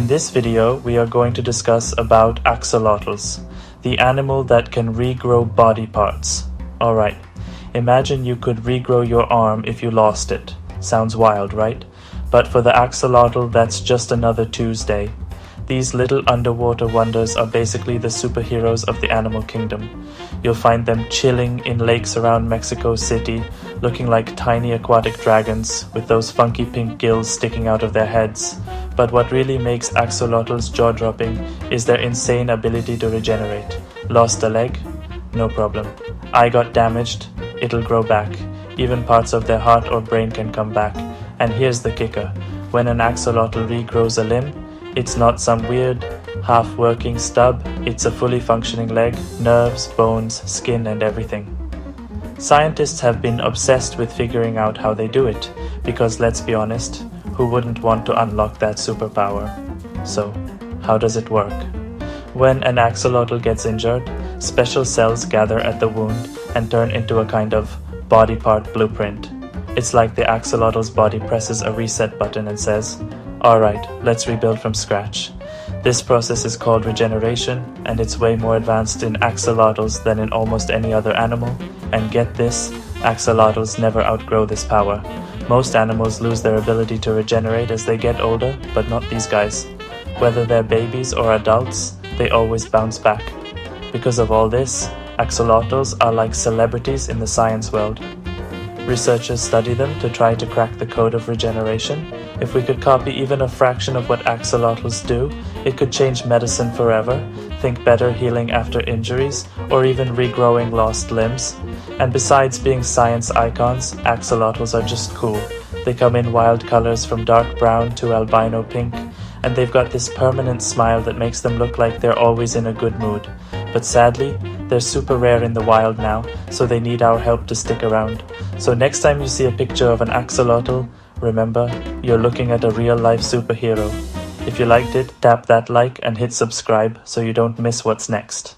In this video, we are going to discuss about axolotls, the animal that can regrow body parts. Alright, imagine you could regrow your arm if you lost it. Sounds wild, right? But for the axolotl, that's just another Tuesday. These little underwater wonders are basically the superheroes of the animal kingdom. You'll find them chilling in lakes around Mexico City, looking like tiny aquatic dragons with those funky pink gills sticking out of their heads. But what really makes axolotls jaw dropping is their insane ability to regenerate. Lost a leg? No problem. Eye got damaged? It'll grow back. Even parts of their heart or brain can come back. And here's the kicker when an axolotl regrows a limb, it's not some weird, half working stub, it's a fully functioning leg, nerves, bones, skin, and everything. Scientists have been obsessed with figuring out how they do it, because let's be honest, who wouldn't want to unlock that superpower? So, how does it work? When an axolotl gets injured, special cells gather at the wound and turn into a kind of body part blueprint. It's like the axolotl's body presses a reset button and says, Alright, let's rebuild from scratch. This process is called regeneration, and it's way more advanced in axolotls than in almost any other animal. And get this, axolotls never outgrow this power. Most animals lose their ability to regenerate as they get older, but not these guys. Whether they're babies or adults, they always bounce back. Because of all this, axolotls are like celebrities in the science world. Researchers study them to try to crack the code of regeneration. If we could copy even a fraction of what axolotls do, it could change medicine forever, think better healing after injuries, or even regrowing lost limbs. And besides being science icons, axolotls are just cool. They come in wild colors from dark brown to albino pink, and they've got this permanent smile that makes them look like they're always in a good mood. But sadly, they're super rare in the wild now, so they need our help to stick around. So next time you see a picture of an axolotl, remember, you're looking at a real life superhero. If you liked it, tap that like and hit subscribe so you don't miss what's next.